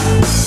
Bye.